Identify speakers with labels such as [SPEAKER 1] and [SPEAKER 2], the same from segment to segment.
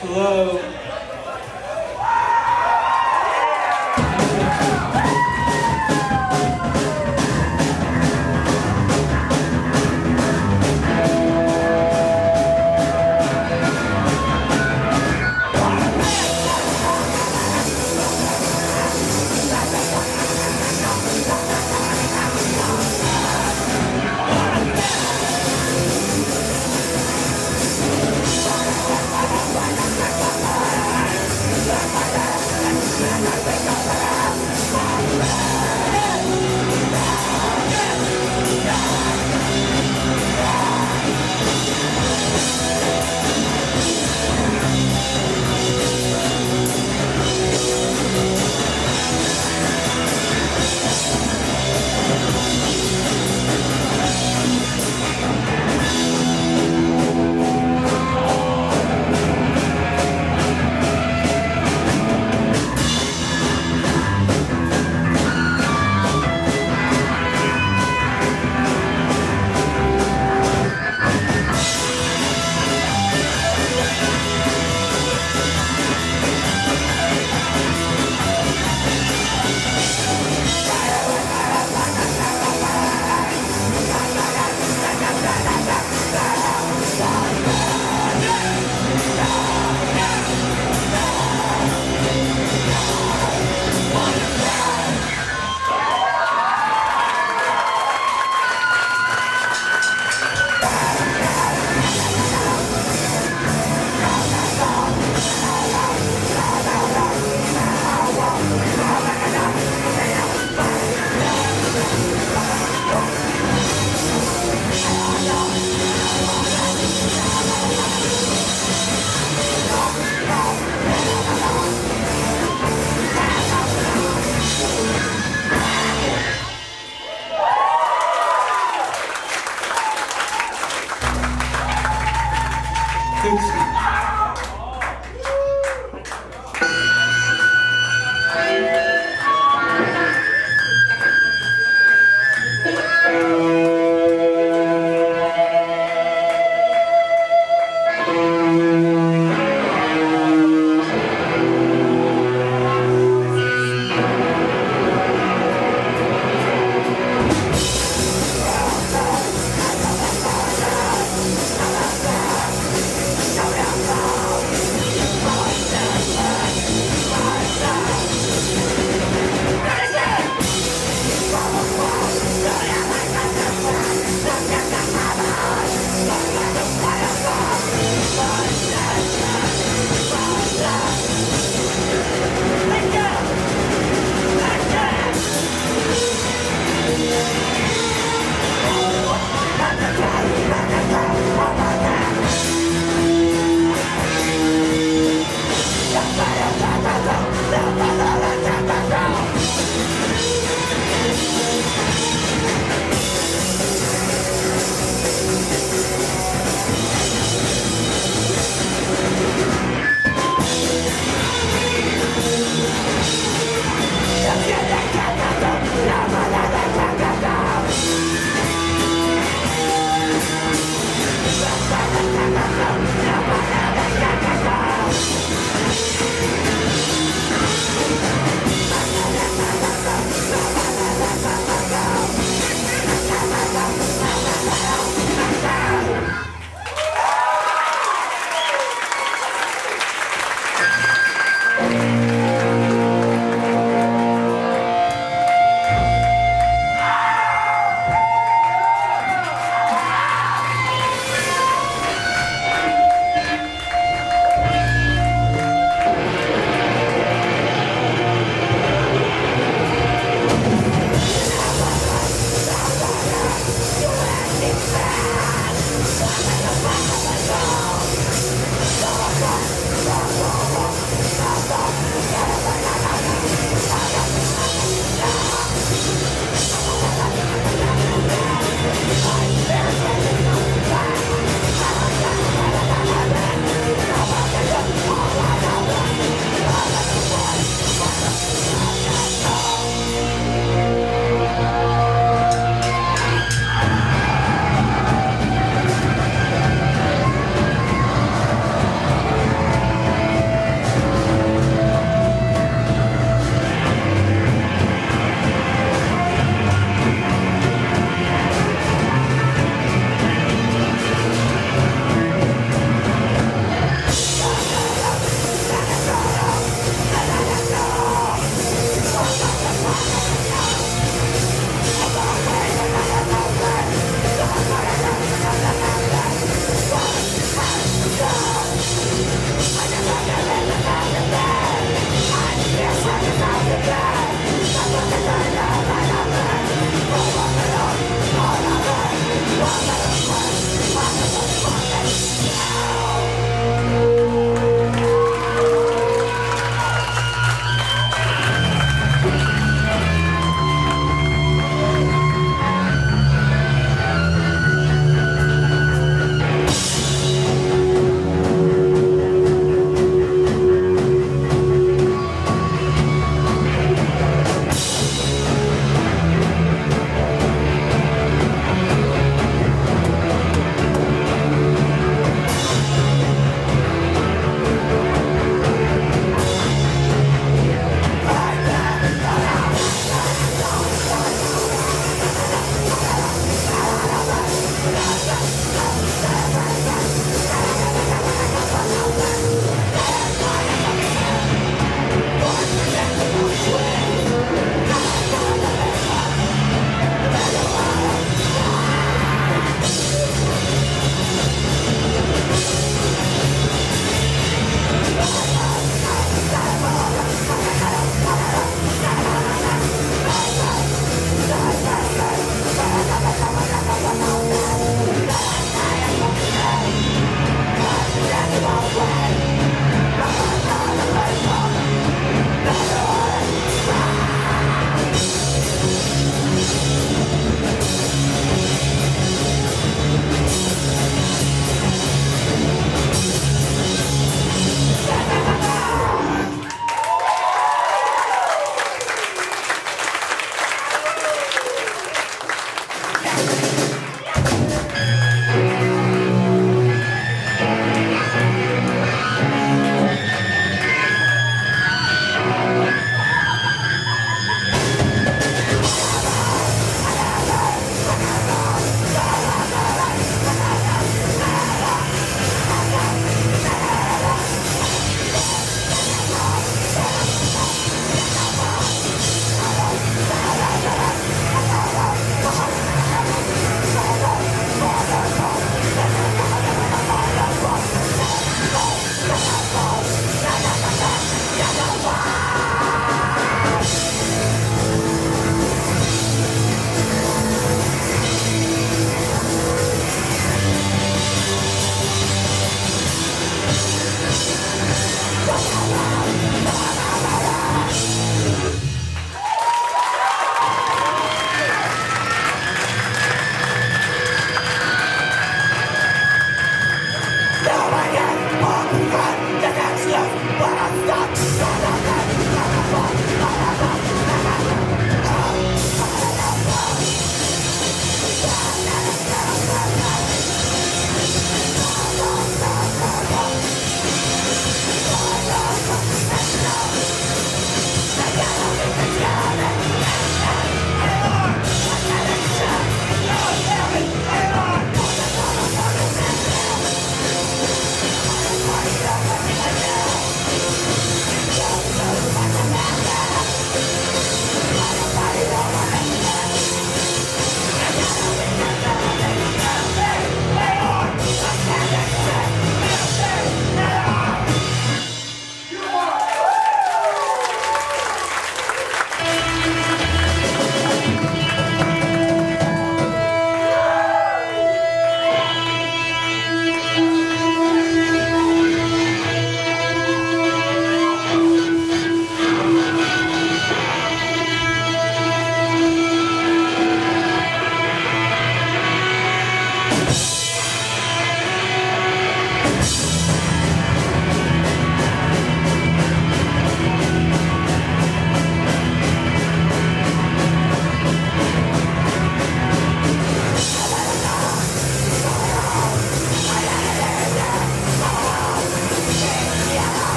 [SPEAKER 1] Hello.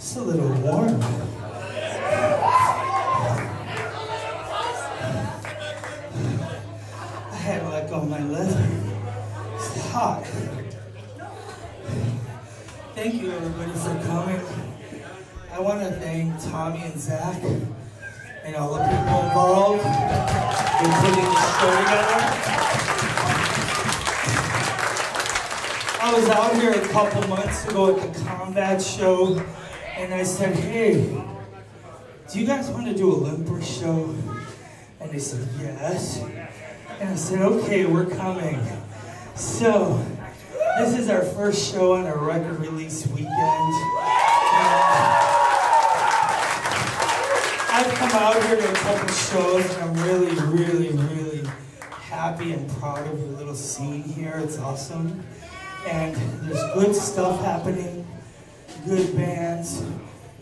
[SPEAKER 2] It's a little warm. I had like on my leather. It's hot. Thank you everybody for coming. I want to thank Tommy and Zach and all the people involved in putting this show together.
[SPEAKER 1] I was out here a couple months ago at the combat show and I said, hey, do you guys want to do a Limper show? And they said, yes. And I said, okay, we're coming. So, this is our first show on our record release weekend. I've come out here to a couple shows, and I'm really, really, really happy and proud of the little scene here. It's awesome. And there's good stuff happening, good bands,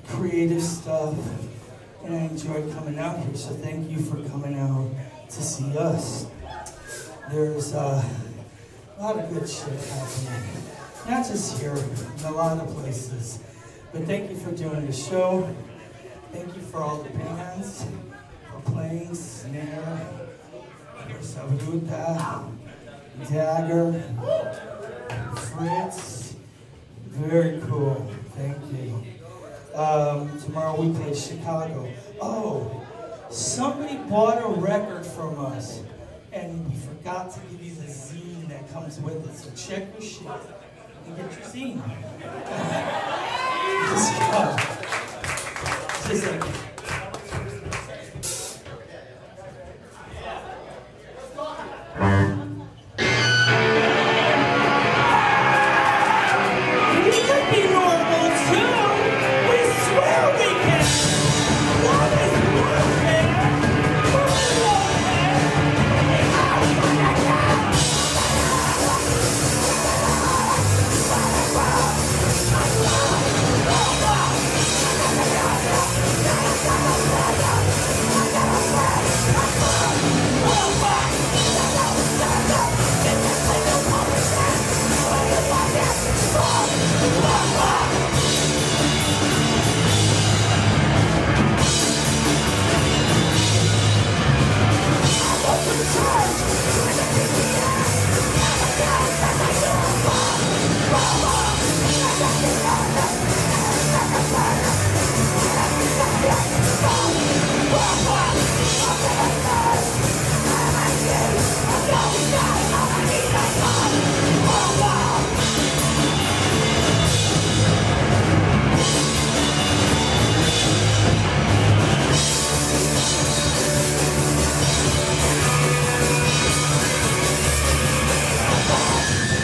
[SPEAKER 1] creative stuff, and I enjoyed coming out here. So thank you for coming out to see us. There's uh, a lot of good shit happening, not just here, in a lot of places. But thank you for doing the show. Thank you for all the bands, for playing snare, Fuerza Bruta, Dagger, Fritz. Very cool. Thank you. Um, tomorrow we play Chicago. Oh, somebody bought a record from us, and we forgot to give you the zine that comes with it. So check your shit and get your zine. Just go. Just like.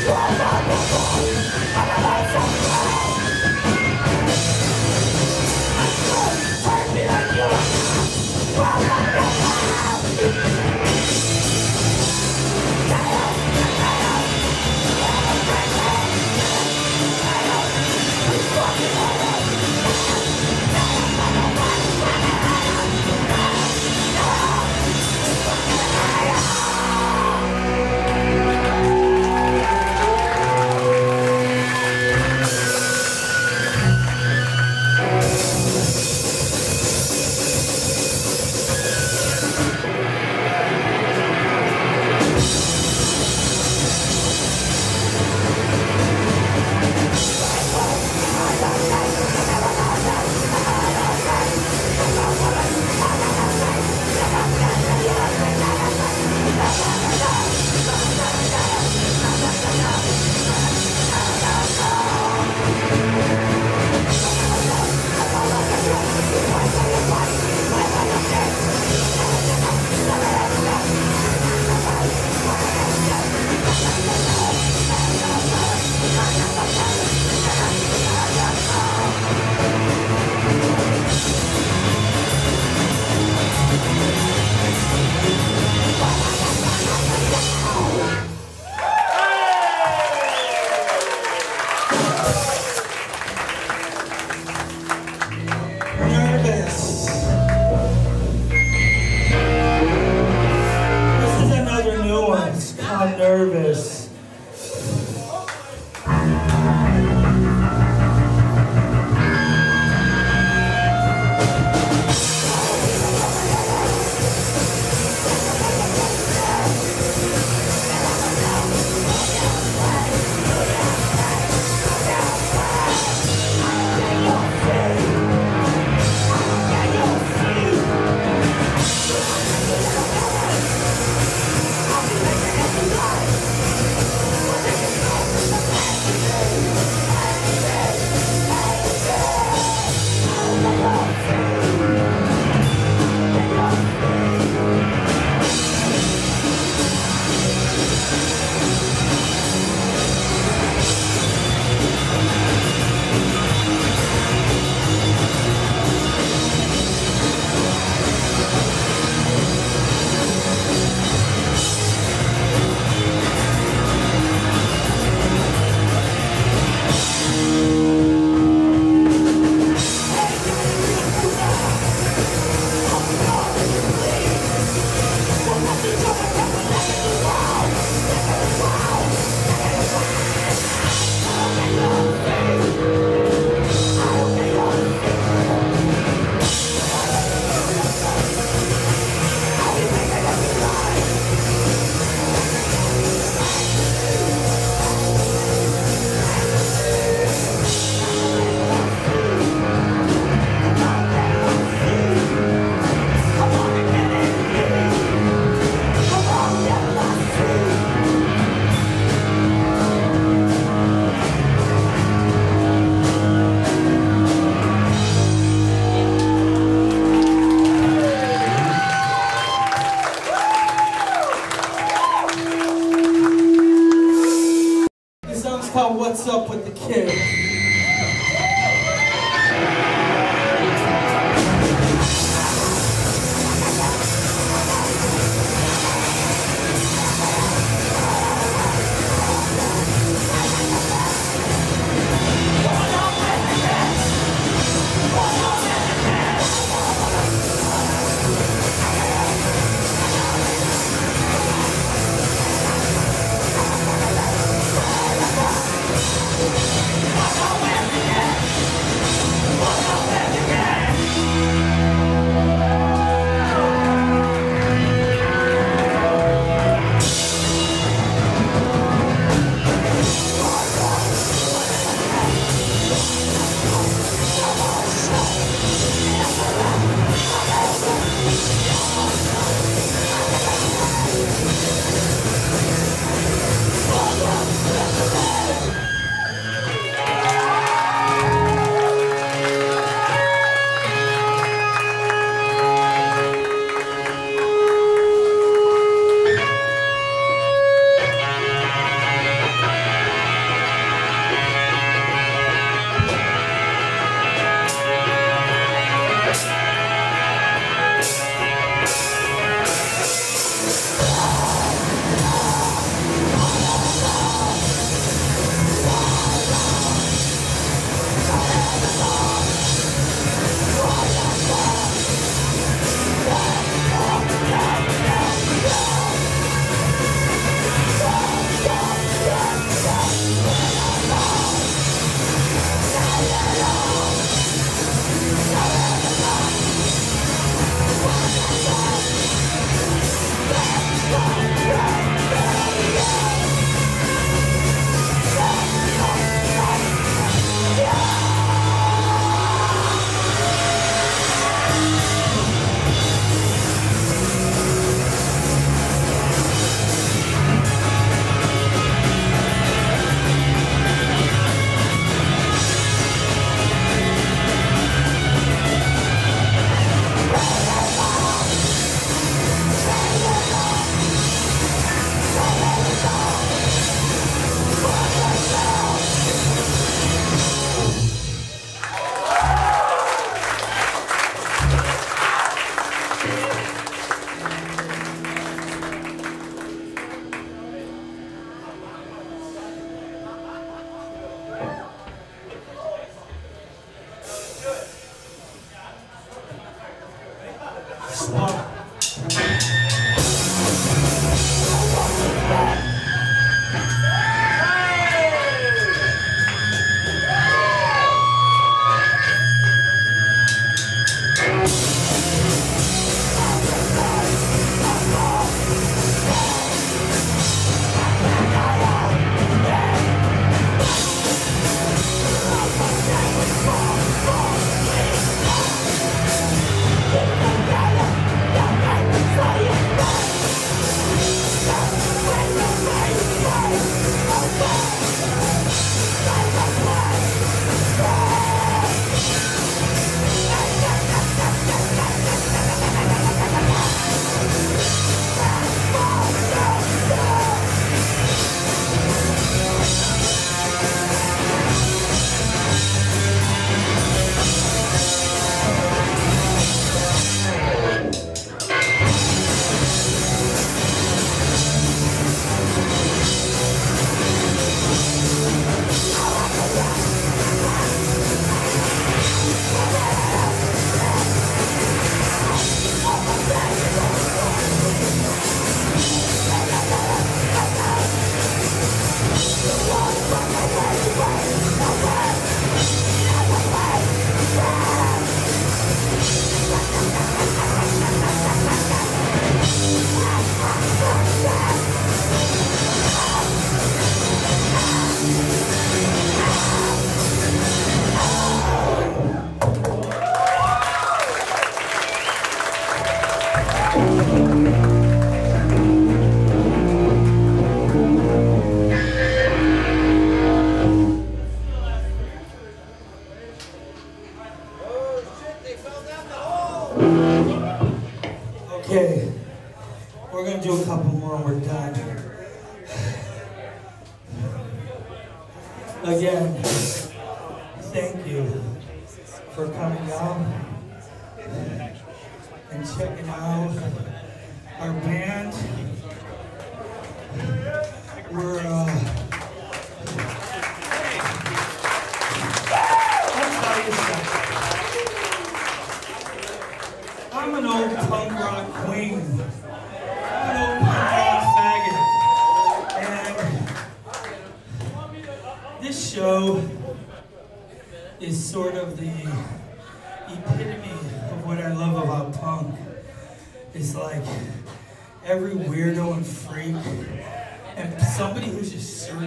[SPEAKER 1] Nervous.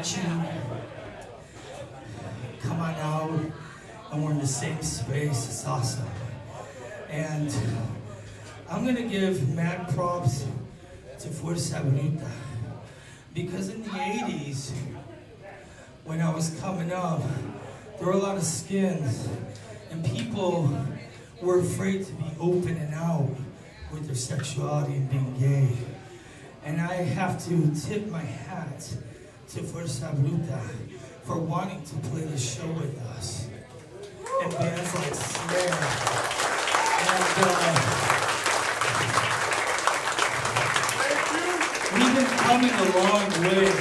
[SPEAKER 2] Searching come on out and we're in the same space. It's awesome. And I'm gonna give mad props to Fuerza Bruta because in the 80s, when I was coming up, there were a lot of skins and people were afraid to be open and out with their sexuality and being gay. And I have to tip my hat to Fuerza Bruta for wanting to play the show with us. And bands like Slayer. And uh, we've been coming a long way.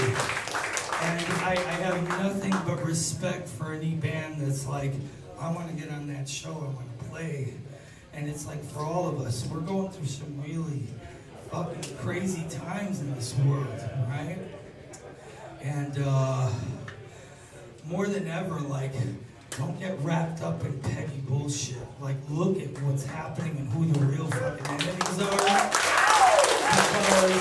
[SPEAKER 2] And I, I have nothing but respect for any band that's like, I want to get on that show, I want to play. And it's like for all of us, we're going through some really fucking crazy times in this world, right? And uh, more than ever, like, don't get wrapped up in petty bullshit. Like, look at what's happening and who the real fucking enemies are. Because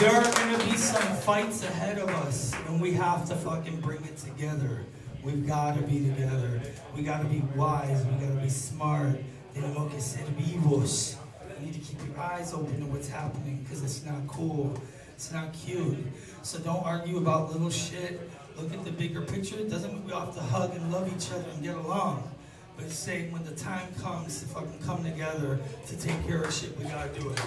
[SPEAKER 2] there are gonna be some fights ahead of us, and we have to fucking bring it together. We've got to be together. We got to be wise. We got to be smart. Tenemos que ser vivos. You need to keep your eyes open to what's happening because it's not cool. It's not cute. So don't argue about little shit. Look at the bigger picture. It doesn't mean we have to hug and love each other and get along. But say when the time comes to fucking come together to take care of shit, we gotta do it.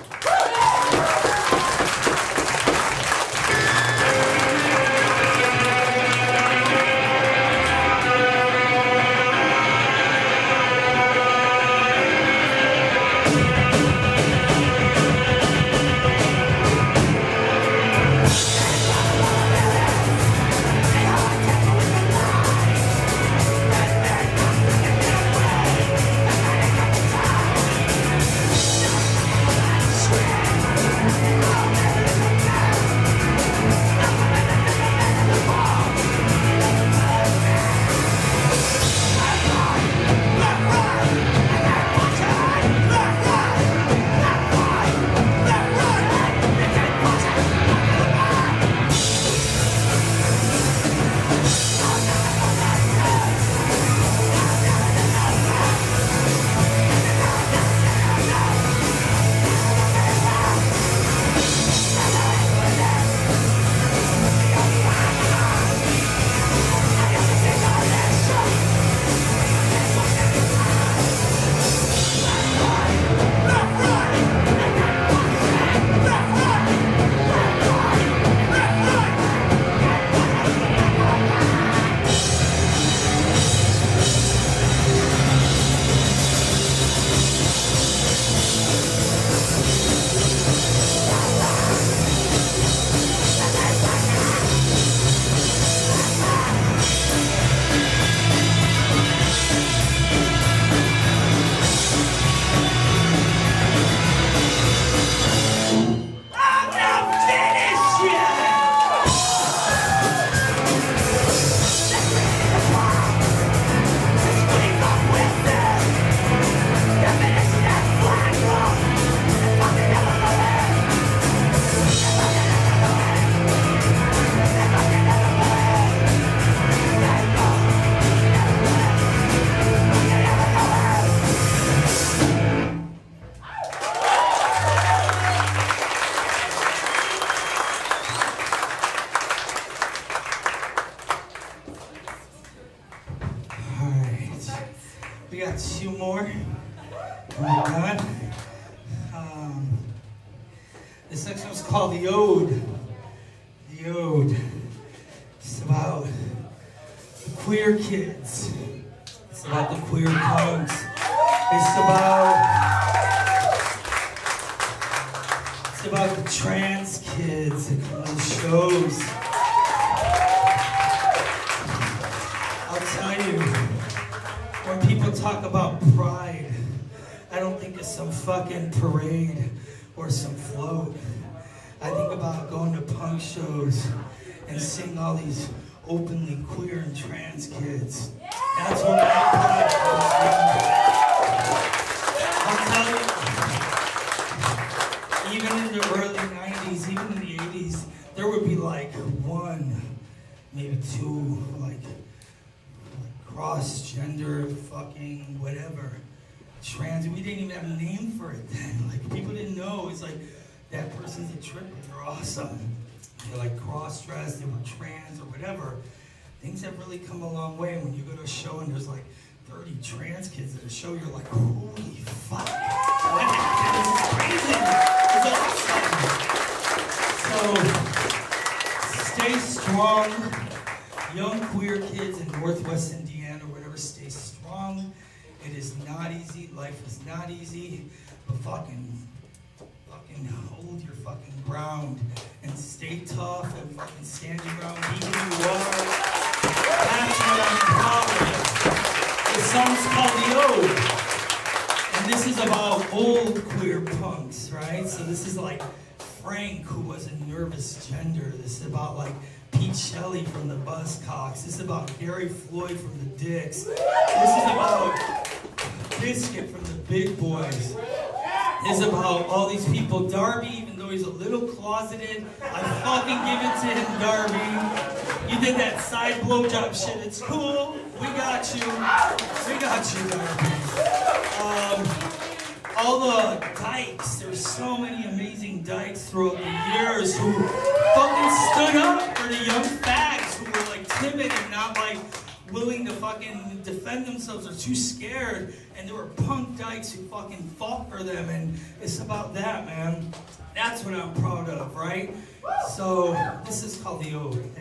[SPEAKER 2] This next one's called The Ode. the ode. It's about the queer kids. It's about the queer punks. It's about it's about the trans kids that come the shows. I'll tell you, when people talk about pride, I don't think it's some fucking parade or some float. I think about going to punk shows and seeing all these openly queer and trans kids. That's what my pride comes you, even in the early 90s, even in the 80s, there would be like one, maybe two, like, like cross-gender fucking whatever trans. We didn't even have a name for it then. Like people didn't know. It's like that person's a triplet. They're awesome. They're like cross-dressed. They were trans or whatever. Things have really come a long way. When you go to a show and there's like 30 trans kids at a show, you're like, holy fuck. This is crazy. It's awesome. So stay strong. Young queer kids in Northwest Indiana, or whatever, stay strong. It is not easy. Life is not easy. But fucking, fucking hold your fucking ground and stay tough and fucking stand your ground. Be who you are. The song's called The Ode. And this is about old queer punks, right? So this is like Frank, who was a nervous gender. This is about like Pete Shelley from the Buzzcocks. This is about Gary Floyd from the Dicks. This is about Biscuit from the Big Boys. Is about all these people. Darby, even though he's a little closeted, I fucking give it to him, Darby. You did that side blowjob shit. It's cool. We got you. We got you, Darby. Um, all the dykes, there's so many amazing dykes throughout the years who fucking stood up for the young fags who were like timid and not like willing to fucking defend themselves or too scared, and there were punk dykes who fucking fought for them, and it's about that, man. That's what I'm proud of, right? So this is called the ode.